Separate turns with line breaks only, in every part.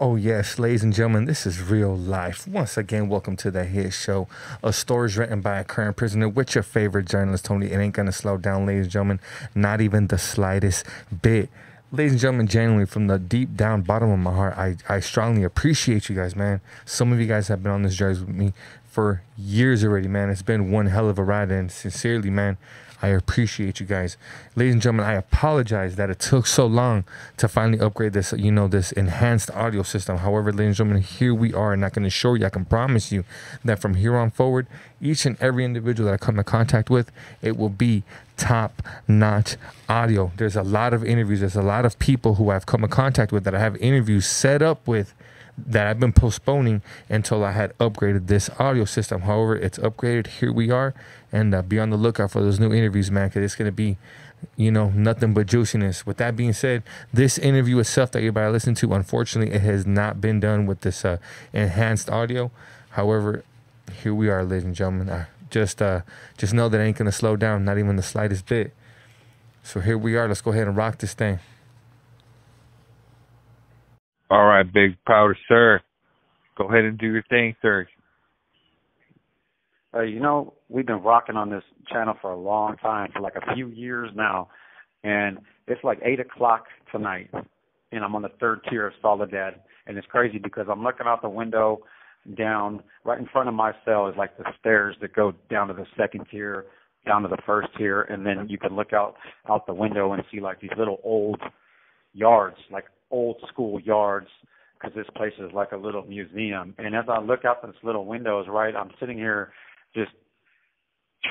Oh, yes, ladies and gentlemen, this is real life. Once again, welcome to the hit show. A stories written by a current prisoner with your favorite journalist, Tony. It ain't gonna slow down, ladies and gentlemen, not even the slightest bit. Ladies and gentlemen, genuinely from the deep down bottom of my heart, I, I strongly appreciate you guys, man. Some of you guys have been on this journey with me for years already, man. It's been one hell of a ride, and sincerely, man, I appreciate you guys. Ladies and gentlemen, I apologize that it took so long to finally upgrade this, you know, this enhanced audio system. However, ladies and gentlemen, here we are, and I can assure you, I can promise you that from here on forward, each and every individual that I come in contact with, it will be top notch audio. There's a lot of interviews, there's a lot of people who I've come in contact with that I have interviews set up with that I've been postponing until I had upgraded this audio system. However, it's upgraded. Here we are, and uh, be on the lookout for those new interviews, man, because it's gonna be, you know, nothing but juiciness. With that being said, this interview itself that you're about to listen to, unfortunately, it has not been done with this uh, enhanced audio. However, here we are, ladies and gentlemen. Uh, just, uh, just know that it ain't gonna slow down, not even the slightest bit. So here we are. Let's go ahead and rock this thing.
All right, big powder, sir. Go ahead and do your thing, sir.
Uh, you know, we've been rocking on this channel for a long time, for like a few years now, and it's like eight o'clock tonight, and I'm on the third tier of Soledad, and it's crazy because I'm looking out the window down right in front of my cell is like the stairs that go down to the second tier, down to the first tier, and then you can look out out the window and see like these little old yards, like old school yards because this place is like a little museum. And as I look out this little windows, right, I'm sitting here just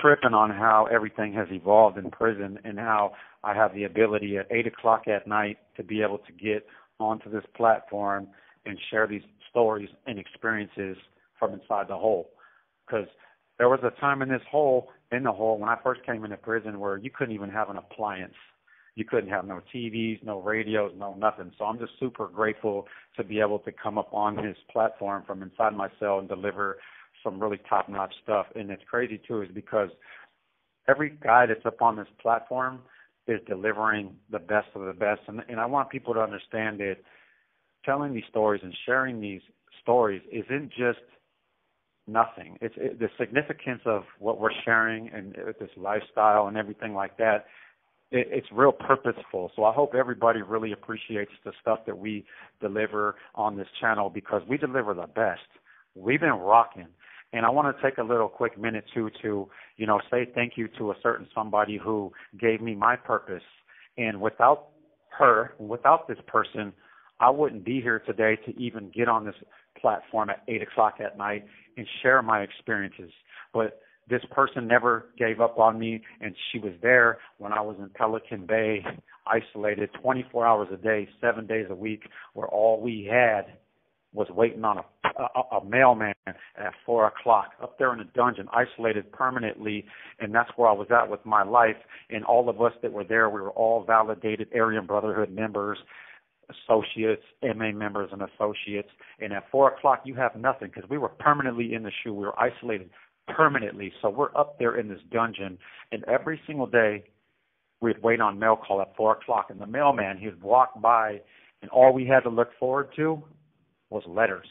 tripping on how everything has evolved in prison and how I have the ability at eight o'clock at night to be able to get onto this platform and share these stories and experiences from inside the hole. Because there was a time in this hole, in the hole, when I first came into prison, where you couldn't even have an appliance you couldn't have no TVs, no radios, no nothing. So I'm just super grateful to be able to come up on his platform from inside my cell and deliver some really top notch stuff. And it's crazy too, is because every guy that's up on this platform is delivering the best of the best. And, and I want people to understand that telling these stories and sharing these stories isn't just nothing. It's it, the significance of what we're sharing and uh, this lifestyle and everything like that it, it's real purposeful. So I hope everybody really appreciates the stuff that we deliver on this channel because we deliver the best. We've been rocking. And I want to take a little quick minute too to, you know, say thank you to a certain somebody who gave me my purpose. And without her, without this person, I wouldn't be here today to even get on this platform at eight o'clock at night and share my experiences. But this person never gave up on me and she was there when I was in Pelican Bay isolated 24 hours a day, 7 days a week where all we had was waiting on a a, a mailman at four o'clock up there in a dungeon, isolated permanently, and that's where I was at with my life. And all of us that were there, we were all validated Aryan Brotherhood members, associates, MA members, and associates. And at four o'clock, you have nothing because we were permanently in the SHU. We were isolated permanently. So we're up there in this dungeon, and every single day we'd wait on mail call at four o'clock, and the mailman he'd walk by, and all we had to look forward to was letters.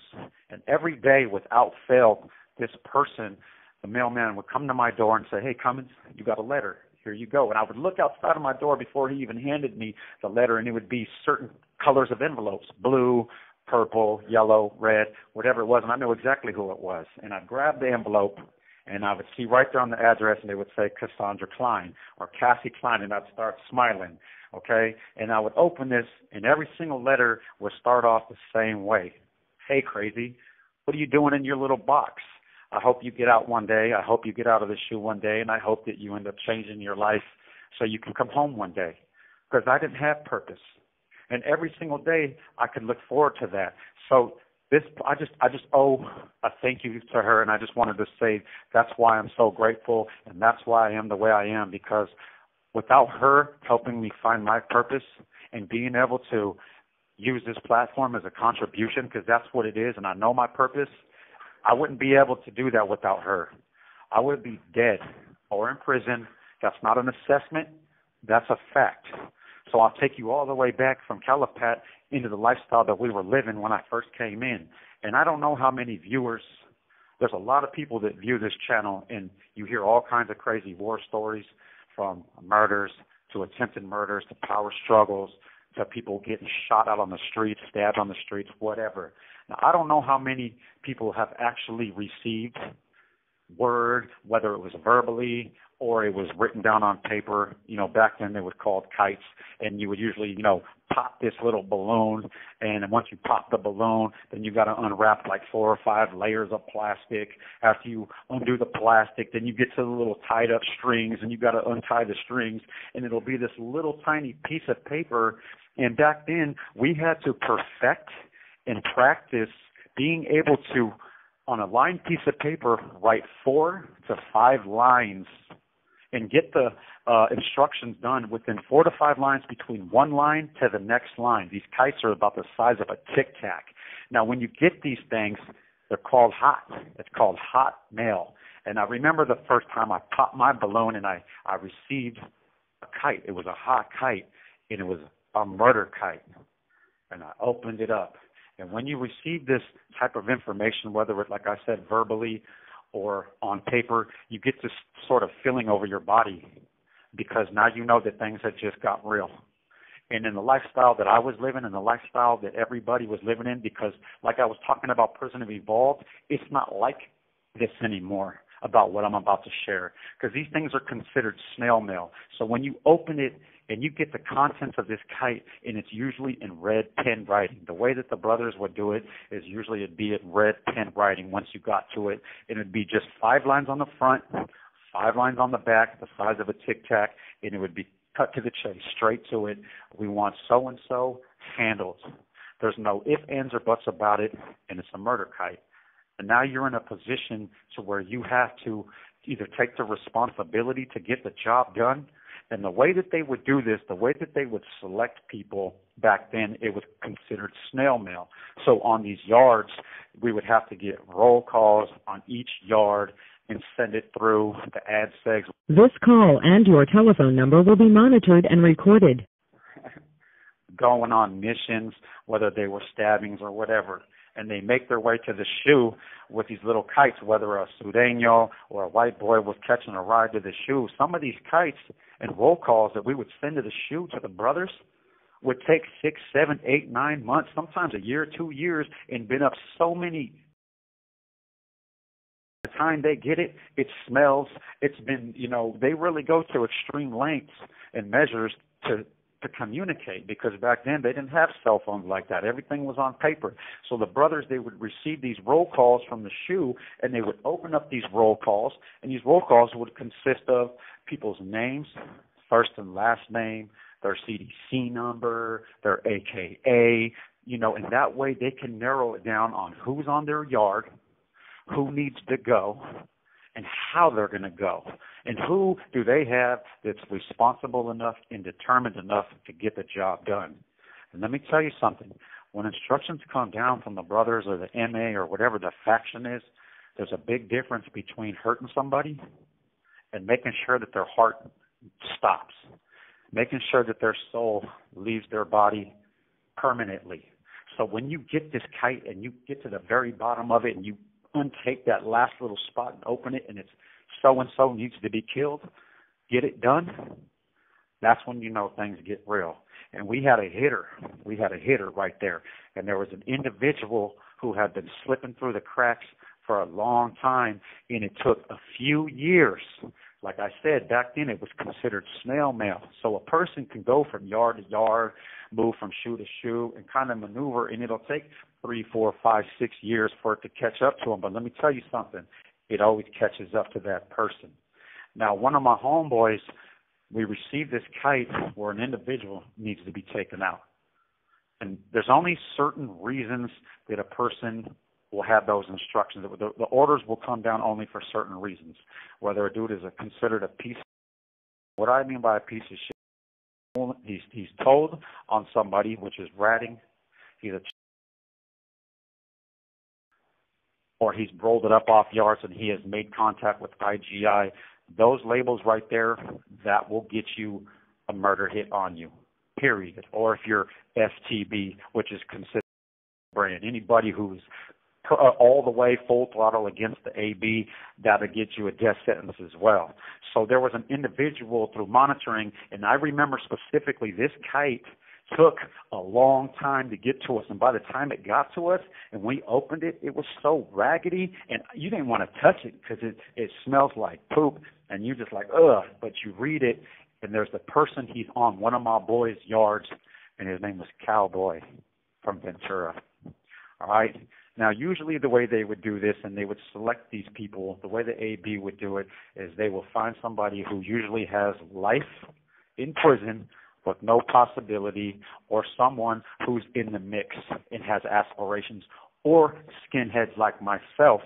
And every day, without fail, this person, the mailman, would come to my door and say, "Hey, Cummins, you got a letter." Here you go. And I would look outside of my door before he even handed me the letter, and it would be certain colors of envelopes blue, purple, yellow, red, whatever it was. And I knew exactly who it was. And I'd grab the envelope and I would see right there on the address, and they would say Cassandra Klein or Cassie Klein, and I'd start smiling, okay? And I would open this, and every single letter would start off the same way. Hey, crazy, what are you doing in your little box? I hope you get out one day. I hope you get out of the SHU one day, and I hope that you end up changing your life so you can come home one day. Because I didn't have purpose. And every single day I could look forward to that. So this I just I just owe a thank you to her, and I just wanted to say that's why I'm so grateful, and that's why I am the way I am because without her helping me find my purpose and being able to use this platform as a contribution because that's what it is, and I know my purpose, I wouldn't be able to do that without her. I would be dead or in prison. That's not an assessment. That's a fact. So I'll take you all the way back from Calipat into the lifestyle that we were living when I first came in. And I don't know how many viewers there's a lot of people that view this channel and you hear all kinds of crazy war stories from murders to attempted murders to power struggles to people getting shot out on the streets, stabbed on the streets, whatever. Now, I don't know how many people have actually received word, whether it was verbally or it was written down on paper. You know, back then they was called kites, and you would usually, you know, pop this little balloon, and once you pop the balloon, then you got to unwrap like four or five layers of plastic. After you undo the plastic, then you get to the little tied up strings, and you got to untie the strings, and it'll be this little tiny piece of paper. And back then, we had to perfect and practice being able to on a lined piece of paper write four to five lines and get the uh, instructions done within four to five lines between one line to the next line. These kites are about the size of a tic tac. Now, when you get these things, they're called hot. It's called hot mail. And I remember the first time I popped my balloon and I, I received a kite. It was a hot kite, and it was a murder kite. And I opened it up. And when you receive this type of information, whether it's, like I said, verbally or on paper, you get this sort of feeling over your body because now you know that things have just got real. And in the lifestyle that I was living and the lifestyle that everybody was living in, because like I was talking about Prison of Evolved, it's not like this anymore about what I'm about to share because these things are considered snail mail. So when you open it and you get the contents of this kite, and it's usually in red pen writing. The way that the brothers would do it is usually it'd be in red pen writing once you got to it, and it'd be just five lines on the front, five lines on the back, the size of a tic tac, and it would be cut to the chase, straight to it. We want so and so handled. There's no if, ands, or buts about it, and it's a murder kite. And now you're in a position to where you have to either take the responsibility to get the job done and the way that they would do this, the way that they would select people back then, it was considered snail mail. So on these yards, we would have to get roll calls on each yard and send it through the ad segs.
This call and your telephone number will be monitored and recorded.
Going on missions, whether they were stabbings or whatever and they make their way to the SHU with these little kites, whether a Sureño or a white boy was catching a ride to the SHU. Some of these kites and roll calls that we would send to the SHU to the brothers would take six, seven, eight, nine months, sometimes a year, two years, and been up so many. The time they get it, it smells. It's been, you know, they really go to extreme lengths and measures to to communicate because back then they didn't have cell phones like that. Everything was on paper. So the brothers they would receive these roll calls from the SHU and they would open up these roll calls and these roll calls would consist of people's names, first and last name, their CDC number, their AKA, you know, and that way they can narrow it down on who's on their yard, who needs to go, and how they're going to go. And who do they have that's responsible enough and determined enough to get the job done? And let me tell you something. When instructions come down from the brothers or the MA or whatever the faction is, there's a big difference between hurting somebody and making sure that their heart stops, making sure that their soul leaves their body permanently. So when you get this kite and you get to the very bottom of it and you untake that last little spot and open it and it's so and so needs to be killed, get it done, that's when you know things get real. And we had a hitter. We had a hitter right there. And there was an individual who had been slipping through the cracks for a long time, and it took a few years. Like I said, back then it was considered snail mail. So a person can go from yard to yard, move from SHU to SHU, and kind of maneuver, and it'll take three, four, five, six years for it to catch up to them. But let me tell you something it always catches up to that person. Now, one of my homeboys, we received this kite where an individual needs to be taken out. And there's only certain reasons that a person will have those instructions. The, the orders will come down only for certain reasons. Whether a dude is a, considered a piece. What I mean by a piece of shit, he's he's told on somebody, which is ratting. He's a or he's rolled it up off yards and he has made contact with IGI. Those labels right there, that will get you a murder hit on you. period, or if you're FTB, which is considered brand. Anybody who's uh, all the way full throttle against the AB, that'll get you a death sentence as well. So there was an individual through monitoring, and I remember specifically this kite took a long time to get to us, and by the time it got to us and we opened it, it was so raggedy, and you didn't want to touch it because it it smells like poop, and you're just like ugh. But you read it, and there's the person he's on one of my boys' yards, and his name was Cowboy from Ventura. All right. Now, usually the way they would do this, and they would select these people, the way the AB would do it is they will find somebody who usually has life in prison with no possibility, or someone who's in the mix and has aspirations, or skinheads like myself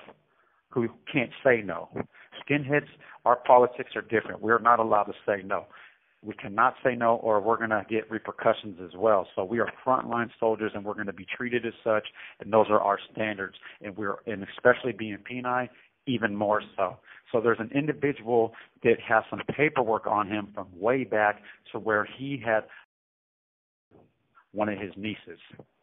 who can't say no. Skinheads, our politics are different. We're not allowed to say no. We cannot say no, or we're going to get repercussions as well. So we are frontline soldiers, and we're going to be treated as such, and those are our standards. And we're, and especially being Peni, even more so. So there's an individual that has some paperwork on him from way back to where he had one of his nieces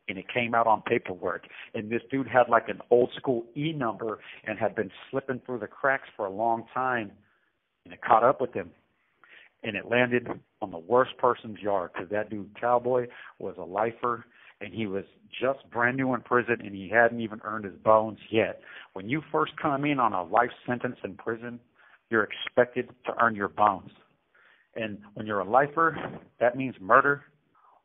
and it came out on paperwork. And this dude had like an old school E number and had been slipping through the cracks for a long time. And it caught up with him. And it landed on the worst person's yard because that dude, Cowboy, was a lifer and he was just brand new in prison and he hadn't even earned his bones yet. When you first come in on a life sentence in prison, you're expected to earn your bones. And when you're a lifer, that means murder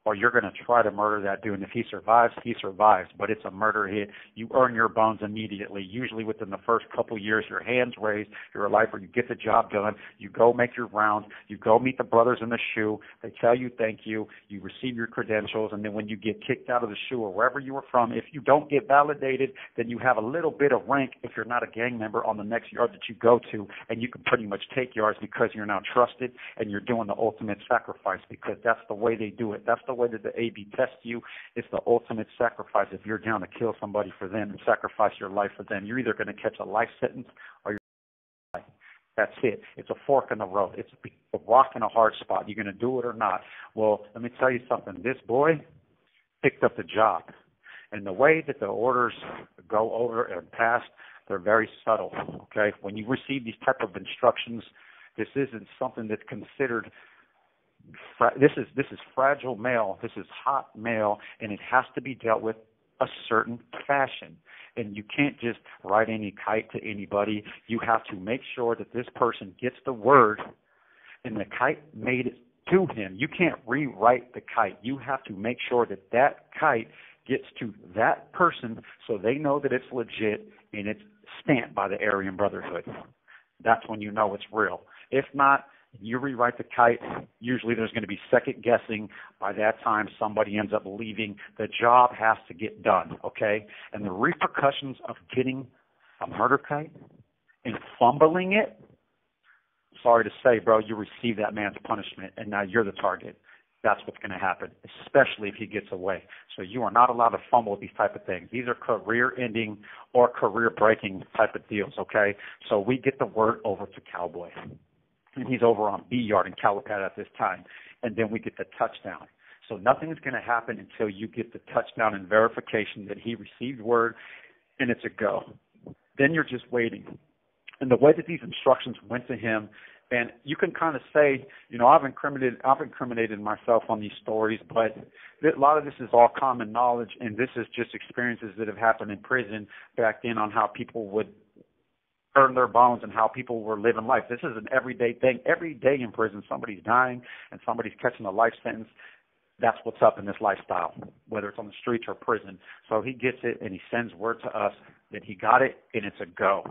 or you're going to try to murder that dude. And if he survives, he survives. But it's a murder hit. You earn your bones immediately. Usually within the first couple years, your hands raised. You're a lifer. You get the job done. You go make your rounds. You go meet the brothers in the SHU. They tell you thank you. You receive your credentials. And then when you get kicked out of the SHU or wherever you were from, if you don't get validated, then you have a little bit of rank if you're not a gang member on the next yard that you go to. And you can pretty much take yards because you're now trusted and you're doing the ultimate sacrifice because that's the way they do it. That's the way that the AB test you. It's the ultimate sacrifice. If you're down to kill somebody for them and sacrifice your life for them, you're either going to catch a life sentence or you're. That's it. It's a fork in the road. It's a rock in a hard spot. You're going to do it or not. Well, let me tell you something. This boy picked up the job. And the way that the orders go over and pass, they're very subtle. Okay? When you receive these type of instructions, this isn't something that's considered this is this is fragile mail. This is hot mail, and it has to be dealt with a certain fashion. And you can't just write any kite to anybody. You have to make sure that this person gets the word, and the kite made it to him. You can't rewrite the kite. You have to make sure that that kite gets to that person so they know that it's legit and it's stamped by the Aryan Brotherhood. That's when you know it's real. If not, you rewrite the kite. Usually there's going to be second guessing. By that time, somebody ends up leaving. The job has to get done, okay? And the repercussions of getting a murder kite and fumbling it, sorry to say, bro, you receive that man's punishment, and now you're the target. That's what's going to happen, especially if he gets away. So you are not allowed to fumble with these type of things. These are career-ending or career-breaking type of deals, okay? So we get the word over to Cowboy and he's over on B yard in Calipat at this time. And then we get the touchdown. So nothing's going to happen until you get the touchdown and verification that he received word and it's a go. Then you're just waiting. And the way that these instructions went to him, and you can kind of say, you know, I've incriminated, I've incriminated myself on these stories, but a lot of this is all common knowledge, and this is just experiences that have happened in prison back then on how people would earn their bones and how people were living life. This is an everyday thing. Every day in prison, somebody's dying and somebody's catching a life sentence. That's what's up in this lifestyle, whether it's on the streets or prison. So he gets it and he sends word to us that he got it and it's a go.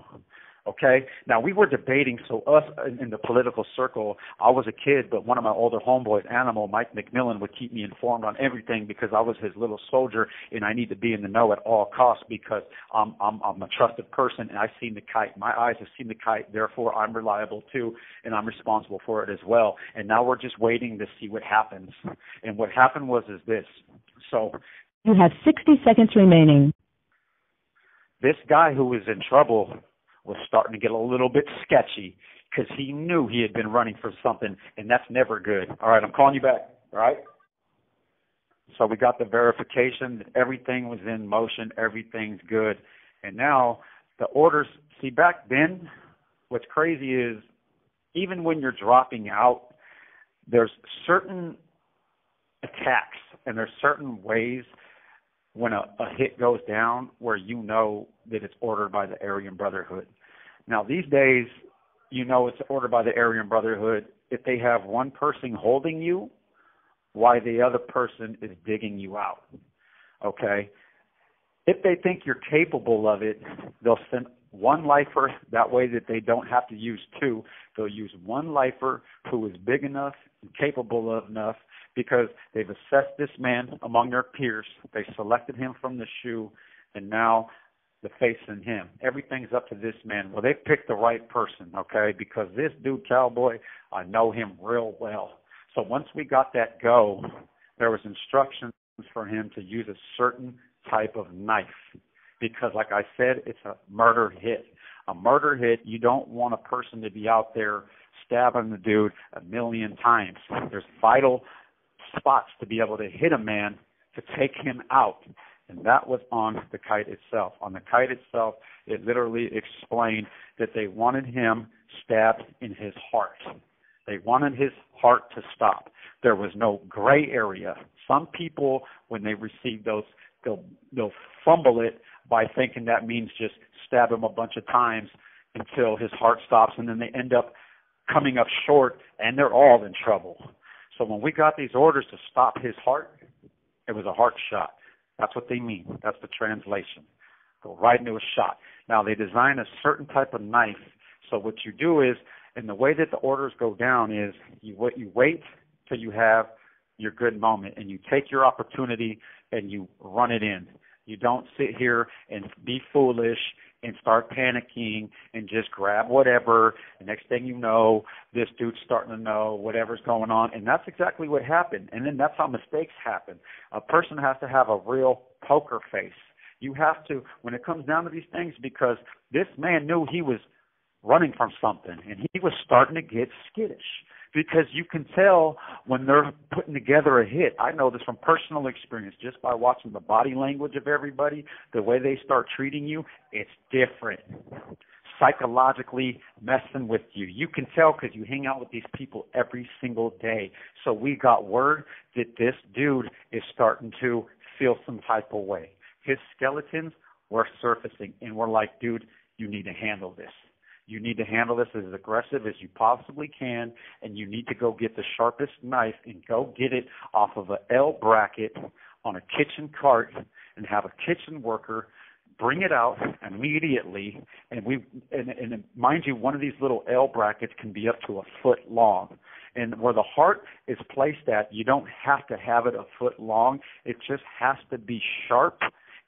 Okay. Now we were debating. So us in, the political circle, I was a kid, but one of my older homeboys, Animal Mike McMillan, would keep me informed on everything because I was his little soldier, and I need to be in the know at all costs because I'm I'm, I'm a trusted person, and I've seen the kite. My eyes have seen the kite. Therefore, I'm reliable too, and I'm responsible for it as well. And now we're just waiting to see what happens. And what happened was is this. So
you have 60 seconds remaining.
This guy who was in trouble was starting to get a little bit sketchy because he knew he had been running for something, and that's never good. All right, I'm calling you back. All right. So we got the verification that everything was in motion, everything's good. And now the orders, see, back then, what's crazy is even when you're dropping out, there's certain attacks and there's certain ways when a, a hit goes down where you know that it's ordered by the Aryan Brotherhood. Now these days, you know it's ordered by the Aryan Brotherhood if they have one person holding you, why the other person is digging you out. Okay? If they think you're capable of it, they'll send one lifer that way that they don't have to use two. They'll use one lifer who is big enough and capable enough because they've assessed this man among their peers. They selected him from the SHU, and now the faith in him. Everything's up to this man. Well, they picked the right person, okay? Because this dude, Cowboy, I know him real well. So once we got that go, there was instructions for him to use a certain type of knife. Because like I said, it's a murder hit. A murder hit, you don't want a person to be out there stabbing the dude a million times. There's vital spots to be able to hit a man to take him out and that was on the kite itself. On the kite itself, it literally explained that they wanted him stabbed in his heart. They wanted his heart to stop. There was no gray area. Some people, when they receive those, they'll they'll fumble it by thinking that means just stab him a bunch of times until his heart stops, and then they end up coming up short, and they're all in trouble. So when we got these orders to stop his heart, it was a heart shot. That's what they mean. That's the translation. Go right into a shot. Now they design a certain type of knife. So what you do is, and the way that the orders go down is, you what you wait till you have your good moment, and you take your opportunity and you run it in. You don't sit here and be foolish and start panicking and just grab whatever. The next thing you know, this dude's starting to know whatever's going on. And that's exactly what happened. And then that's how mistakes happen. A person has to have a real poker face. You have to, when it comes down to these things, because this man knew he was running from something and he was starting to get skittish because you can tell when they're putting together a hit. I know this from personal experience just by watching the body language of everybody, the way they start treating you, it's different. Psychologically messing with you. You can tell because you hang out with these people every single day. So we got word that this dude is starting to feel some type of way. His skeletons were surfacing, and we're like, dude, you need to handle this. You need to handle this as aggressive as you possibly can, and you need to go get the sharpest knife and go get it off of a L bracket on a kitchen cart and have a kitchen worker bring it out immediately. And we and, and mind you one of these little L brackets can be up to a foot long. And where the heart is placed at you don't have to have it a foot long. It just has to be sharp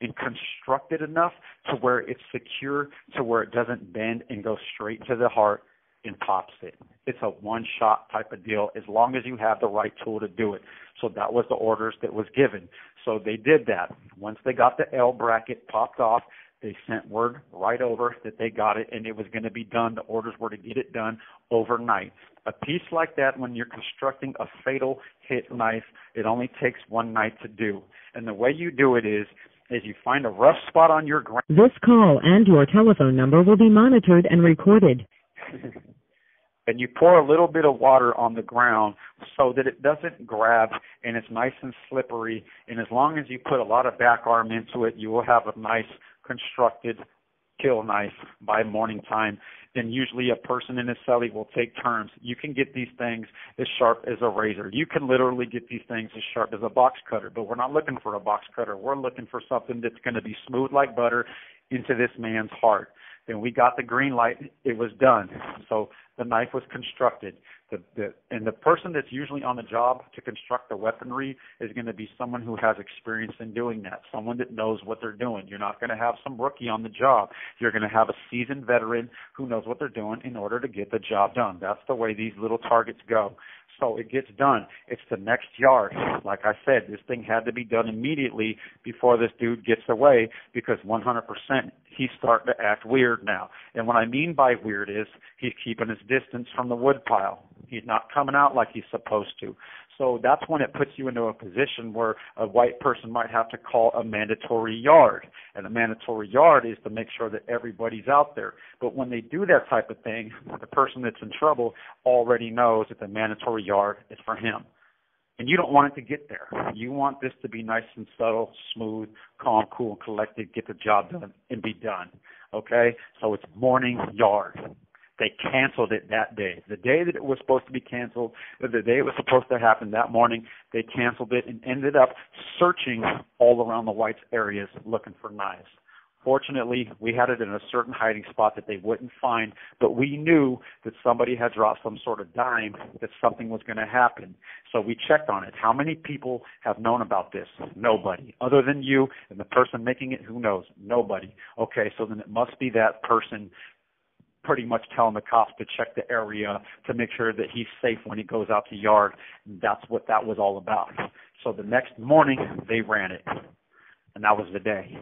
and constructed enough to where it's secure to where it doesn't bend and go straight to the heart and pops it. It's a one shot type of deal as long as you have the right tool to do it. So that was the orders that was given. So they did that. Once they got the L bracket popped off, they sent word right over that they got it and it was going to be done. The orders were to get it done overnight. A piece like that, when you're constructing a fatal hit knife, it only takes one night to do. And the way you do it is is you find a rough spot on your ground.
This call and your telephone number will be monitored and recorded.
and you pour a little bit of water on the ground so that it doesn't grab and it's nice and slippery. And as long as you put a lot of back arm into it, you will have a nice constructed kill knife by morning time then usually a person in a celly will take turns. You can get these things as sharp as a razor. You can literally get these things as sharp as a box cutter, but we're not looking for a box cutter. We're looking for something that's going to be smooth like butter into this man's heart. Then we got the green light. It was done. So the knife was constructed. The, the, and the person that's usually on the job to construct the weaponry is going to be someone who has experience in doing that, someone that knows what they're doing. You're not going to have some rookie on the job. You're going to have a seasoned veteran who knows what they're doing in order to get the job done. That's the way these little targets go. So it gets done. It's the next yard. Like I said, this thing had to be done immediately before this dude gets away because 100% he's starting to act weird now. And what I mean by weird is he's keeping his distance from the wood pile. He's not coming out like he's supposed to. So that's when it puts you into a position where a white person might have to call a mandatory yard. And a mandatory yard is to make sure that everybody's out there. But when they do that type of thing, the person that's in trouble already knows that the mandatory yard is for him. And you don't want it to get there. You want this to be nice and subtle, smooth, calm, cool, and collected, get the job done, and be done. Okay? So it's morning yard. They canceled it that day. The day that it was supposed to be canceled, the day it was supposed to happen that morning, they canceled it and ended up searching all around the Whites areas looking for knives. Fortunately, we had it in a certain hiding spot that they wouldn't find, but we knew that somebody had dropped some sort of dime that something was going to happen. So we checked on it. How many people have known about this? Nobody. Other than you and the person making it, who knows? Nobody. Okay, so then it must be that person pretty much telling the cops to check the area to make sure that he's safe when he goes out to yard. That's what that was all about. So the next morning they ran it. And that was the day.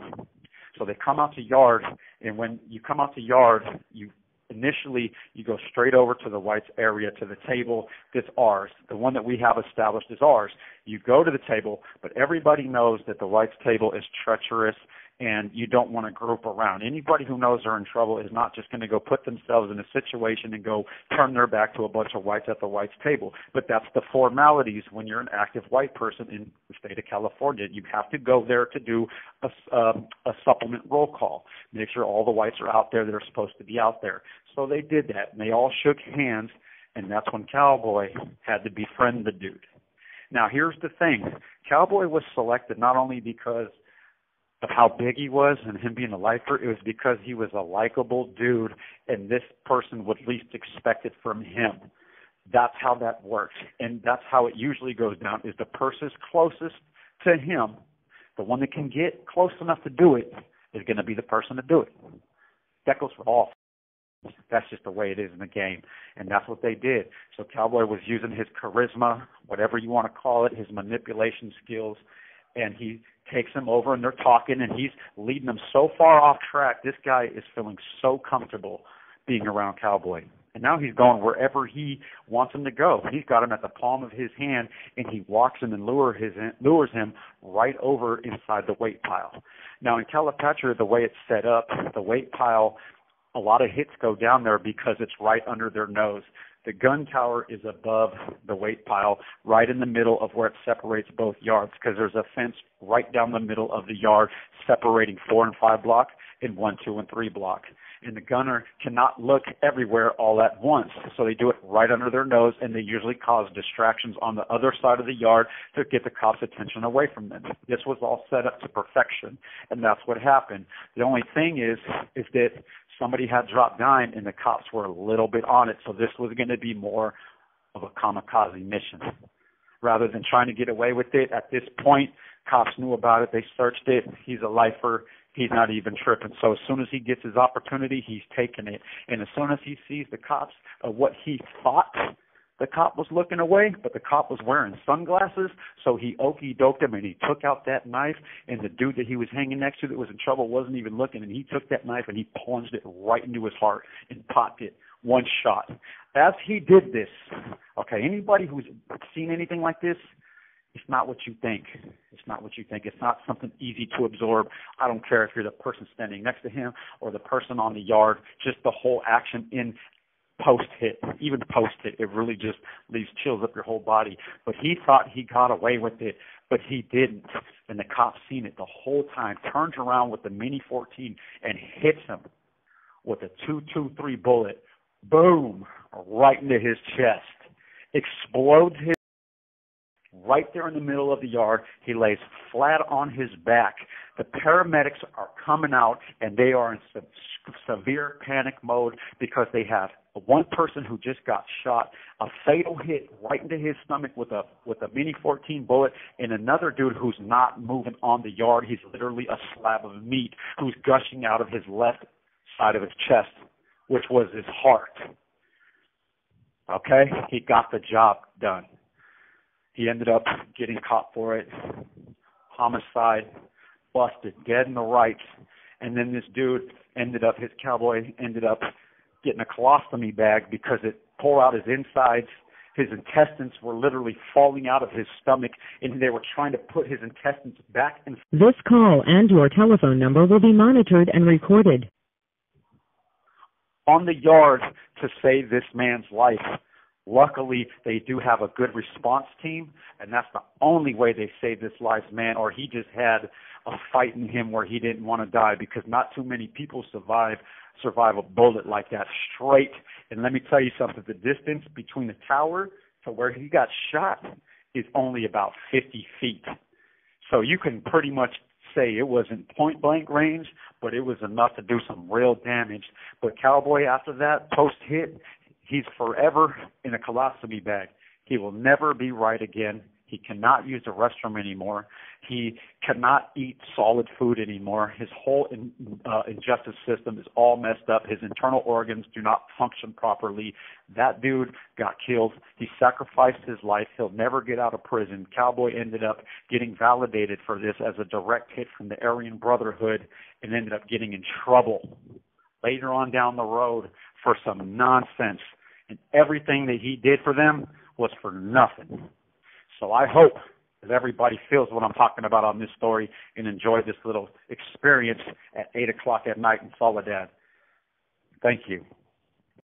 So they come out to yard, and when you come out to yard, you initially you go straight over to the whites area to the table that's ours the one that we have established is ours you go to the table but everybody knows that the whites table is treacherous and you don't want to group around. Anybody who knows they're in trouble is not just going to go put themselves in a situation and go turn their back to a bunch of whites at the whites table. But that's the formalities when you're an active white person in the state of California. You have to go there to do a, um, a supplement roll call. Make sure all the whites are out there that are supposed to be out there. So they did that, and they all shook hands, and that's when Cowboy had to befriend the dude. Now here's the thing. Cowboy was selected not only because – of how big he was and him being a lifer, it was because he was a likable dude and this person would least expect it from him. That's how that works. And that's how it usually goes down is the person closest to him, the one that can get close enough to do it, is going to be the person to do it. That goes for all. That's just the way it is in the game. And that's what they did. So Cowboy was using his charisma, whatever you want to call it, his manipulation skills, and he takes him over and they're talking and he's leading them so far off track. This guy is feeling so comfortable being around Cowboy. And now he's going wherever he wants him to go. He's got him at the palm of his hand, and he walks him and lure his, lures him right over inside the weight pile. Now in Calipatria, the way it's set up, the weight pile, a lot of hits go down there because it's right under their nose. The gun tower is above the weight pile, right in the middle of where it separates both yards, because there's a fence right down the middle of the yard separating four and five block and one, two, and three block. And the gunner cannot look everywhere all at once, so they do it right under their nose, and they usually cause distractions on the other side of the yard to get the cops' attention away from them. This was all set up to perfection, and that's what happened. The only thing is, is that somebody had dropped dime and the cops were a little bit on it. So this was going to be more of a kamikaze mission. Rather than trying to get away with it, at this point, cops knew about it. They searched it. He's a lifer. He's not even tripping. So as soon as he gets his opportunity, he's taking it. And as soon as he sees the cops of what he thought the cop was looking away, but the cop was wearing sunglasses, so he okey doked him and he took out that knife. And the dude that he was hanging next to that was in trouble wasn't even looking, and he took that knife and he plunged it right into his heart and popped it one shot. As he did this, okay, anybody who's seen anything like this, it's not what you think. It's not what you think. It's not something easy to absorb. I don't care if you're the person standing next to him or the person on the yard. Just the whole action in post hit, even post hit, it really just leaves chills up your whole body. But he thought he got away with it, but he didn't. And the cop seen it the whole time, turns around with the Mini 14 and hits him with a 223 bullet, boom, right into his chest, explodes his right there in the middle of the yard. He lays flat on his back. The paramedics are coming out and they are in se- severe panic mode because they have one person who just got shot, a fatal hit right into his stomach with a with a mini 14 bullet, and another dude who's not moving on the yard. He's literally a slab of meat who's gushing out of his left side of his chest, which was his heart. Okay, he got the job done. He ended up getting caught for it. Homicide, busted, dead in the rights. And then this dude ended up, his cowboy ended up getting a colostomy bag because it tore out his insides His intestines were literally falling out of his stomach, and they were trying to put his intestines back in.
This call and your telephone number will be monitored and recorded.
On the yard to save this man's life. Luckily, they do have a good response team, and that's the only way they saved this life's man, or he just had a fight in him where he didn't want to die because not too many people survive survive a bullet like that straight. And let me tell you something, the distance between the tower to where he got shot is only about 50 feet. So you can pretty much say it wasn't point blank range, but it was enough to do some real damage. But Cowboy, after that post hit, he's forever in a colostomy bag. He will never be right again. He cannot use the restroom anymore. He cannot eat solid food anymore. His whole in, uh, ingestive system is all messed up. His internal organs do not function properly. That dude got killed. He sacrificed his life. He'll never get out of prison. Cowboy ended up getting validated for this as a direct hit from the Aryan Brotherhood and ended up getting in trouble later on down the road for some nonsense. And everything that he did for them was for nothing. So I hope that everybody feels what I'm talking about on this story and enjoy this little experience at 8 o'clock at night in Soledad. Thank you.